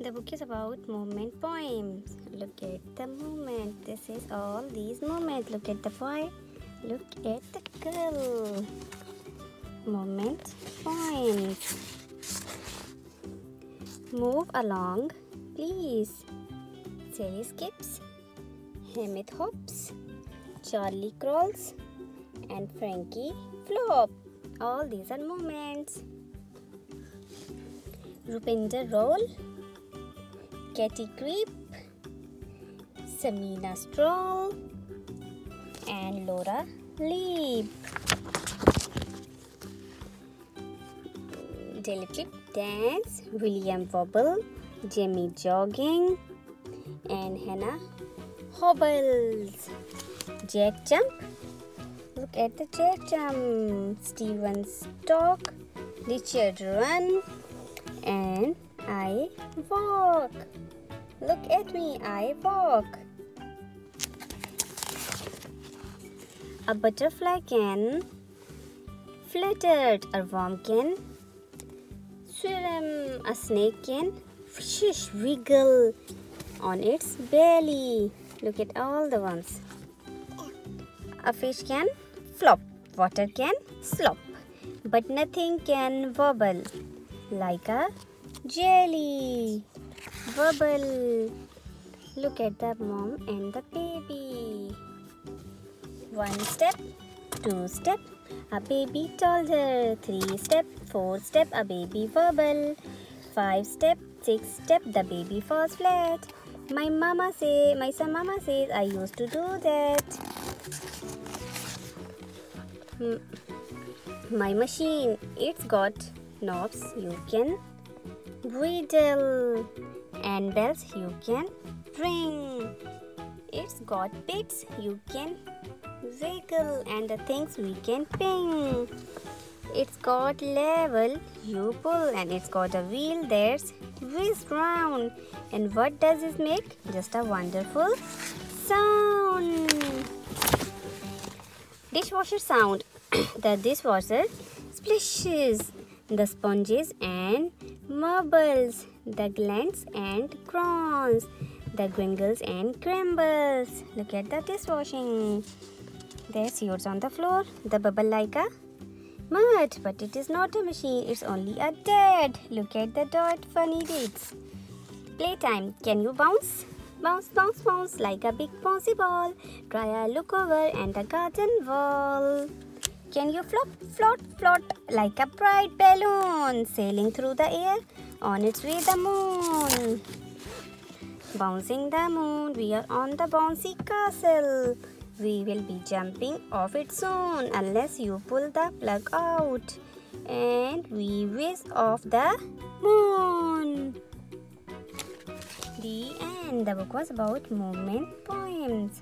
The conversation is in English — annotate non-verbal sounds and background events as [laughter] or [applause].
The book is about movement poems. Look at the movement. This is all these movements. Look at the boy. Look at the girl. Movement poems. Move along, please. Sally skips. Hamid hops. Charlie crawls. And Frankie flop. All these are movements. Rupinder roll. Katy Creep, Samina Stroll, and Laura Leap. Philip Dance, William Wobble, Jamie Jogging, and Hannah Hobbles. Jack Jump, look at the Jack Jump. Steven's Talk, Richard Run, and I walk. Look at me, I walk. A butterfly can flutter, a worm can swim, a snake can fish wiggle on its belly. Look at all the ones. A fish can flop, water can slop, but nothing can wobble like a jelly. Bubble. Look at the mom and the baby. One step, two step, a baby told her. Three step, four step, a baby bubble. Five step, six step, the baby falls flat. My mama say, my son mama says I used to do that. Hmm. My machine, it's got knobs you can wiggle and bells you can ring. It's got bits you can wiggle and the things we can ping. It's got level you pull and it's got a wheel there's whizzed round. And what does this make? Just a wonderful sound. Dishwasher sound. [coughs] the dishwasher splashes the sponges and marbles, the glands and crowns, the gringles and crumbles. Look at the dishwashing. There's yours on the floor, the bubble like a mud, but it is not a machine, it's only a dad. Look at the dot, funny dates. Playtime, can you bounce? Bounce, bounce, bounce like a big bouncy ball. Try a look over and a garden wall. Can you flop, float, float like a bright balloon sailing through the air on its way to the moon? Bouncing the moon, we are on the bouncy castle. We will be jumping off it soon unless you pull the plug out. And we whiz off the moon. The end. The book was about movement poems.